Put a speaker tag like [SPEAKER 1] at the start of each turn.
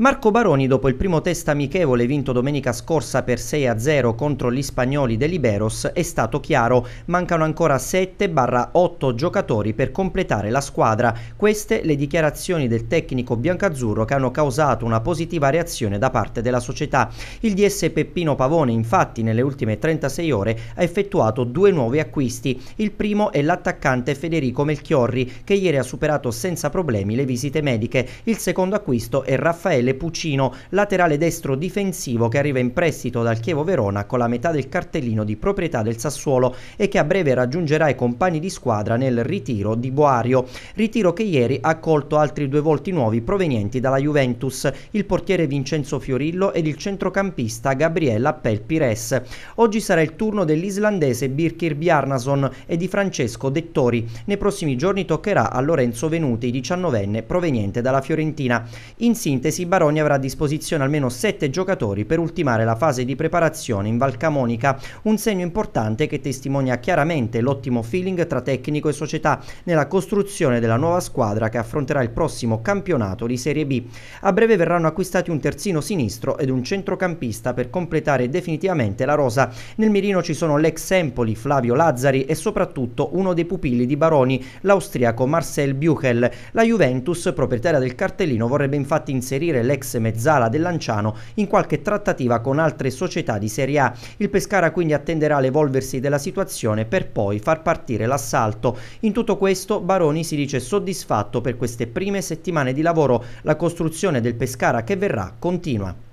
[SPEAKER 1] Marco Baroni, dopo il primo test amichevole vinto domenica scorsa per 6-0 contro gli spagnoli dell'Iberos, è stato chiaro. Mancano ancora 7-8 giocatori per completare la squadra. Queste le dichiarazioni del tecnico biancazzurro che hanno causato una positiva reazione da parte della società. Il DS Peppino Pavone, infatti, nelle ultime 36 ore ha effettuato due nuovi acquisti. Il primo è l'attaccante Federico Melchiorri, che ieri ha superato senza problemi le visite mediche. Il secondo acquisto è Raffaele Puccino, laterale destro difensivo che arriva in prestito dal Chievo Verona con la metà del cartellino di proprietà del Sassuolo e che a breve raggiungerà i compagni di squadra nel ritiro di Boario. Ritiro che ieri ha accolto altri due volti nuovi provenienti dalla Juventus, il portiere Vincenzo Fiorillo ed il centrocampista Gabriella Appel Pires. Oggi sarà il turno dell'islandese Birkir Bjarnason e di Francesco Dettori. Nei prossimi giorni toccherà a Lorenzo Venuti, 19enne proveniente dalla Fiorentina. In sintesi, Baroni avrà a disposizione almeno 7 giocatori per ultimare la fase di preparazione in Val Camonica, un segno importante che testimonia chiaramente l'ottimo feeling tra tecnico e società nella costruzione della nuova squadra che affronterà il prossimo campionato di Serie B. A breve verranno acquistati un terzino sinistro ed un centrocampista per completare definitivamente la rosa. Nel mirino ci sono l'ex Empoli Flavio Lazzari e soprattutto uno dei pupilli di Baroni, l'austriaco Marcel Buchel. La Juventus, proprietaria del cartellino, vorrebbe infatti inserire l'ex mezzala del Lanciano in qualche trattativa con altre società di Serie A. Il Pescara quindi attenderà l'evolversi della situazione per poi far partire l'assalto. In tutto questo Baroni si dice soddisfatto per queste prime settimane di lavoro. La costruzione del Pescara che verrà continua.